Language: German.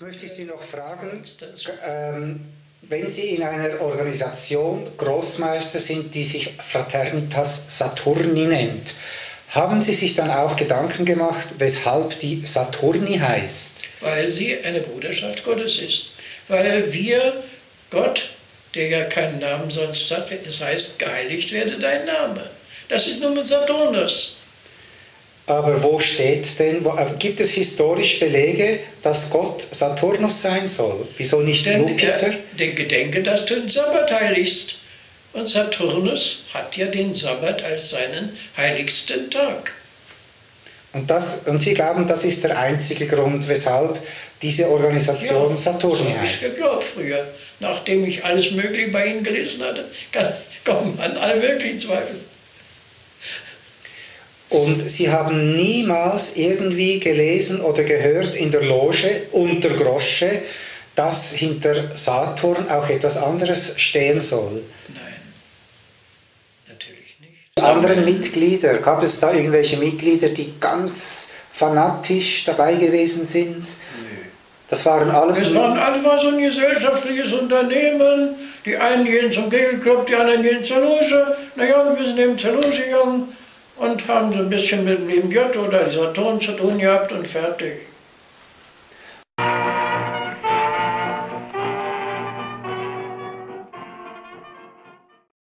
möchte ich Sie noch fragen, ähm, wenn Sie in einer Organisation Großmeister sind, die sich Fraternitas Saturni nennt, haben Sie sich dann auch Gedanken gemacht, weshalb die Saturni heißt? Weil sie eine Bruderschaft Gottes ist. Weil wir Gott, der ja keinen Namen sonst hat, es heißt, geheiligt werde dein Name. Das ist nur mit Saturnus. Aber wo steht denn, wo, äh, gibt es historisch Belege, dass Gott Saturnus sein soll? Wieso nicht Denn Jupiter? er, den Gedenke, dass du den Sabbat heiligst. Und Saturnus hat ja den Sabbat als seinen heiligsten Tag. Und, das, und Sie glauben, das ist der einzige Grund, weshalb diese Organisation Saturni so habe ich heißt? geglaubt früher. Nachdem ich alles Mögliche bei Ihnen gelesen hatte, kann, kommt man an alle möglichen Zweifel. Und Sie haben niemals irgendwie gelesen oder gehört in der Loge unter Grosche, dass hinter Saturn auch etwas anderes stehen soll. Nein, natürlich nicht. Die anderen Mitglieder, gab es da irgendwelche Mitglieder, die ganz fanatisch dabei gewesen sind? Das waren alles Es waren alle war so ein gesellschaftliches Unternehmen. Die einen gehen zum Kegelclub, die anderen gehen zur Loge. Naja, wir sind eben zur Loge gegangen und haben so ein bisschen mit dem MJ oder Saturn zu tun gehabt und fertig.